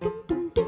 dum dum dum.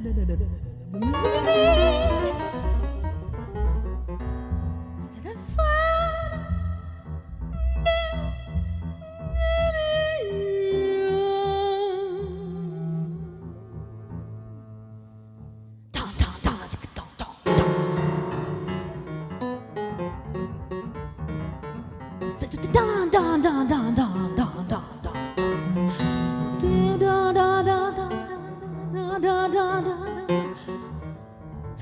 dun dun dun dun don.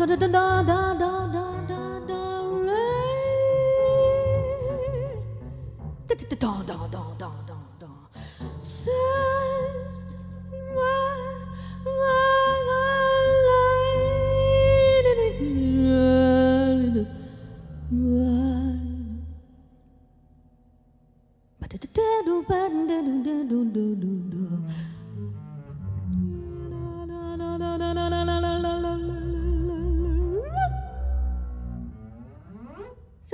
da da da da da da da da re da da da da da da da da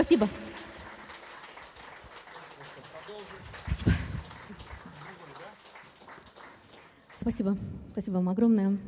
Спасибо. Спасибо. Спасибо вам огромное.